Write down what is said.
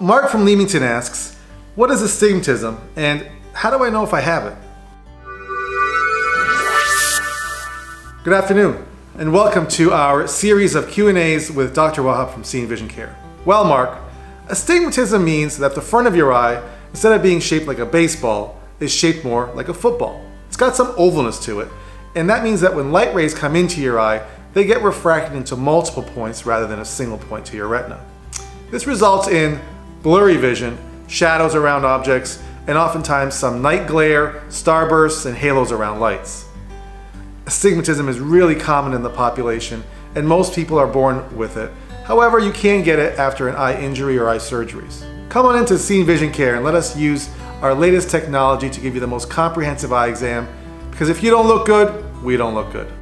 Mark from Leamington asks, what is astigmatism and how do I know if I have it? Good afternoon and welcome to our series of Q&As with Dr. Wahab from SEEN Vision Care. Well Mark, astigmatism means that the front of your eye, instead of being shaped like a baseball, is shaped more like a football. It's got some ovalness to it and that means that when light rays come into your eye, they get refracted into multiple points rather than a single point to your retina. This results in blurry vision, shadows around objects, and oftentimes some night glare, starbursts, and halos around lights. Astigmatism is really common in the population, and most people are born with it. However, you can get it after an eye injury or eye surgeries. Come on into SEEN Vision Care and let us use our latest technology to give you the most comprehensive eye exam, because if you don't look good, we don't look good.